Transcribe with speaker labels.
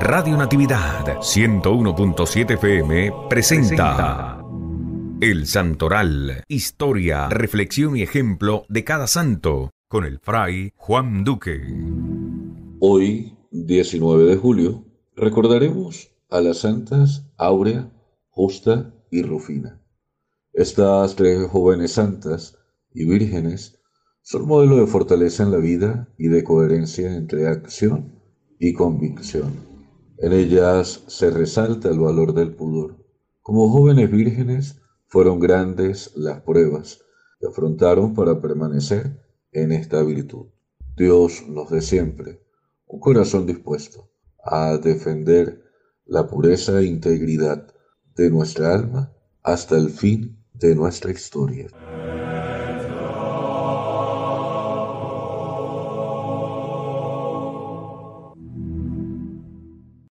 Speaker 1: Radio Natividad 101.7 FM presenta El Santoral, historia, reflexión y ejemplo de cada santo con el fray Juan Duque.
Speaker 2: Hoy, 19 de julio, recordaremos a las santas Áurea, Justa y Rufina. Estas tres jóvenes santas y vírgenes son modelo de fortaleza en la vida y de coherencia entre acción y convicción. En ellas se resalta el valor del pudor. Como jóvenes vírgenes fueron grandes las pruebas que afrontaron para permanecer en esta virtud. Dios nos dé siempre un corazón dispuesto a defender la pureza e integridad de nuestra alma hasta el fin de nuestra historia.